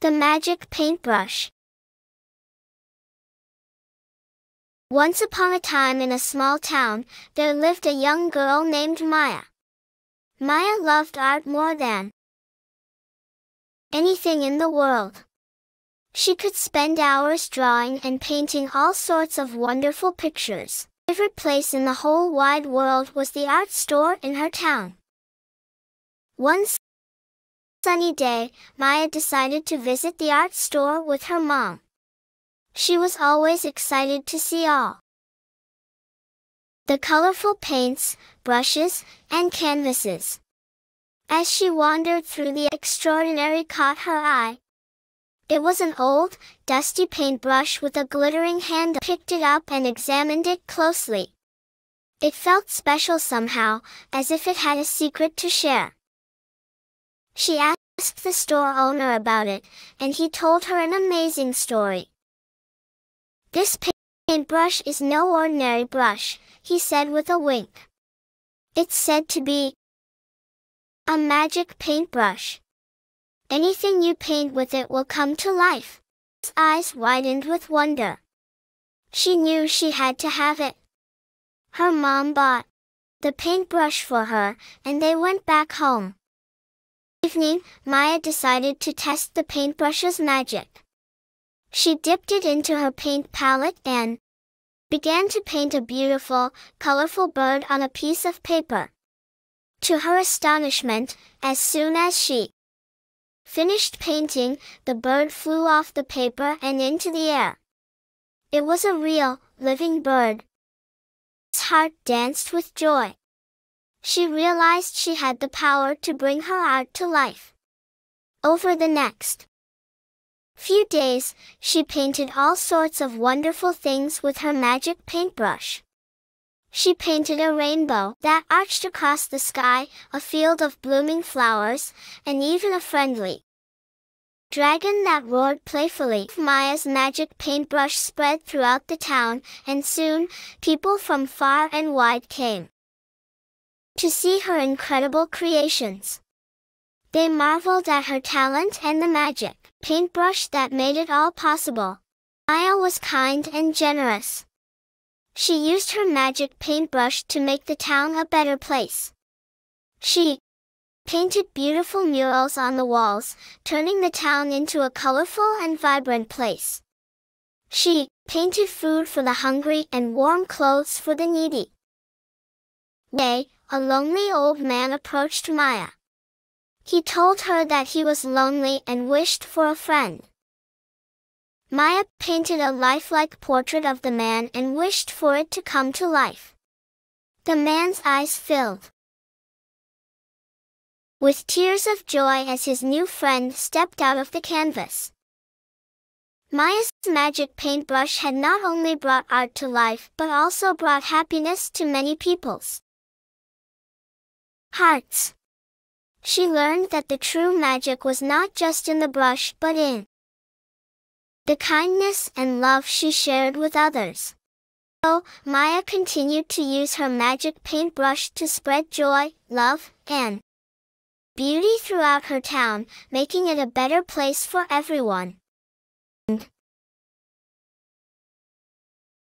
The Magic Paintbrush Once upon a time in a small town, there lived a young girl named Maya. Maya loved art more than anything in the world. She could spend hours drawing and painting all sorts of wonderful pictures. Favorite place in the whole wide world was the art store in her town. One sunny day, Maya decided to visit the art store with her mom. She was always excited to see all the colorful paints, brushes, and canvases. As she wandered through the extraordinary caught her eye. It was an old, dusty paintbrush with a glittering handle. Picked it up and examined it closely. It felt special somehow, as if it had a secret to share. She asked the store owner about it, and he told her an amazing story. This paintbrush is no ordinary brush, he said with a wink. It's said to be a magic paintbrush. Anything you paint with it will come to life. His eyes widened with wonder. She knew she had to have it. Her mom bought the paintbrush for her, and they went back home evening, Maya decided to test the paintbrush's magic. She dipped it into her paint palette and began to paint a beautiful, colorful bird on a piece of paper. To her astonishment, as soon as she finished painting, the bird flew off the paper and into the air. It was a real, living bird. His heart danced with joy she realized she had the power to bring her art to life. Over the next few days, she painted all sorts of wonderful things with her magic paintbrush. She painted a rainbow that arched across the sky, a field of blooming flowers, and even a friendly dragon that roared playfully. Maya's magic paintbrush spread throughout the town, and soon, people from far and wide came to see her incredible creations. They marveled at her talent and the magic paintbrush that made it all possible. Maya was kind and generous. She used her magic paintbrush to make the town a better place. She painted beautiful murals on the walls, turning the town into a colorful and vibrant place. She painted food for the hungry and warm clothes for the needy. Day, a lonely old man approached Maya. He told her that he was lonely and wished for a friend. Maya painted a lifelike portrait of the man and wished for it to come to life. The man's eyes filled with tears of joy as his new friend stepped out of the canvas. Maya's magic paintbrush had not only brought art to life but also brought happiness to many peoples hearts. She learned that the true magic was not just in the brush but in the kindness and love she shared with others. So, Maya continued to use her magic paintbrush to spread joy, love, and beauty throughout her town, making it a better place for everyone.